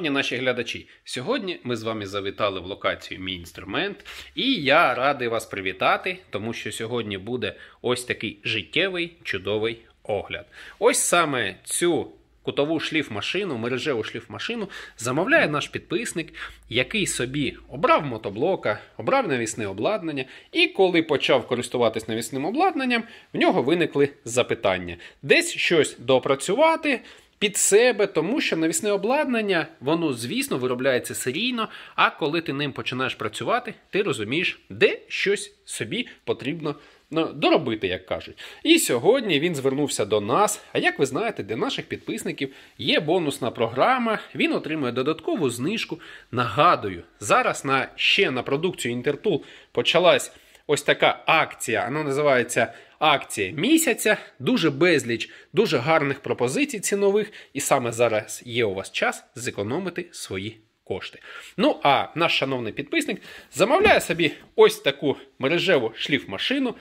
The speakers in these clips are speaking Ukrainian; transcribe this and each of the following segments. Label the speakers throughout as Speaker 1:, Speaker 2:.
Speaker 1: наші глядачі! Сьогодні ми з вами завітали в локацію Мій інструмент, і я радий вас привітати, тому що сьогодні буде ось такий життєвий чудовий огляд. Ось саме цю кутову шліфмашину, мережеву шліфмашину замовляє наш підписник, який собі обрав мотоблока, обрав навісне обладнання, і коли почав користуватись навісним обладнанням, в нього виникли запитання: десь щось допрацювати. Під себе, тому що навісне обладнання, воно, звісно, виробляється серійно. А коли ти ним починаєш працювати, ти розумієш, де щось собі потрібно ну, доробити, як кажуть. І сьогодні він звернувся до нас. А як ви знаєте, для наших підписників є бонусна програма. Він отримує додаткову знижку. Нагадую, зараз на ще на продукцію Інтертул почалась ось така акція. Вона називається. Акція місяця, дуже безліч, дуже гарних пропозицій цінових, і саме зараз є у вас час зекономити свої кошти. Ну, а наш шановний підписник замовляє собі ось таку мережеву шліфмашину.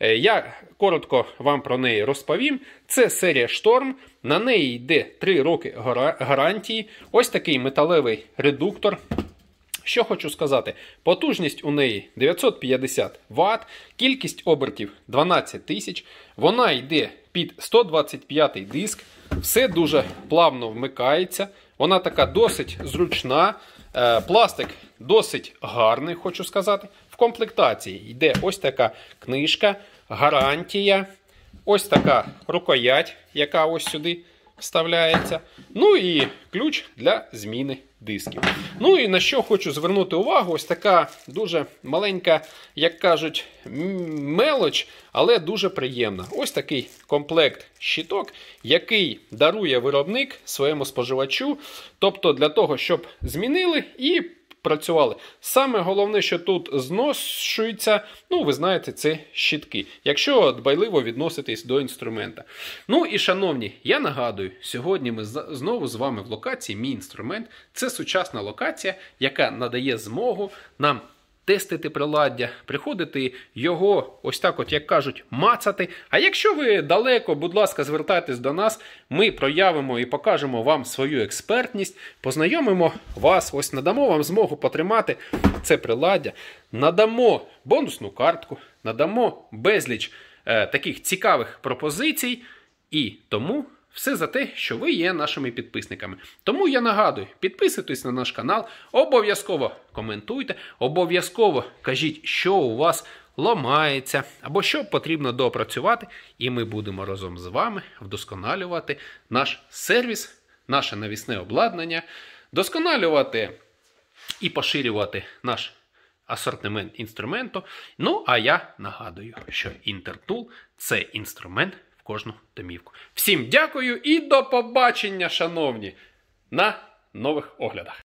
Speaker 1: Е, я коротко вам про неї розповім. Це серія Шторм. На неї йде 3 роки гарантії. Ось такий металевий редуктор. Що хочу сказати, потужність у неї 950 Вт, кількість обертів 12 тисяч. Вона йде під 125 диск, все дуже плавно вмикається. Вона така досить зручна. Е, пластик досить гарний, хочу сказати. В комплектації йде ось така книжка, гарантія. Ось така рукоять, яка ось сюди вставляється. Ну і ключ для зміни дисків. Ну і на що хочу звернути увагу, ось така дуже маленька, як кажуть, мелоч, але дуже приємна. Ось такий комплект щиток, який дарує виробник своєму споживачу. Тобто для того, щоб змінили і працювали. Саме головне, що тут зношується, ну, ви знаєте, це щітки, якщо дбайливо відноситись до інструмента. Ну і, шановні, я нагадую, сьогодні ми знову з вами в локації Мій інструмент. Це сучасна локація, яка надає змогу нам тестити приладдя, приходити його, ось так, от як кажуть, мацати. А якщо ви далеко, будь ласка, звертайтесь до нас, ми проявимо і покажемо вам свою експертність, познайомимо вас, ось надамо вам змогу потримати це приладдя, надамо бонусну картку, надамо безліч е, таких цікавих пропозицій. І тому. Все за те, що ви є нашими підписниками. Тому я нагадую, підписуйтесь на наш канал, обов'язково коментуйте, обов'язково кажіть, що у вас ламається, або що потрібно доопрацювати, і ми будемо разом з вами вдосконалювати наш сервіс, наше навісне обладнання, досконалювати і поширювати наш асортимент інструменту. Ну, а я нагадую, що Інтертул це інструмент кожну домівку. Всім дякую і до побачення, шановні, на нових оглядах.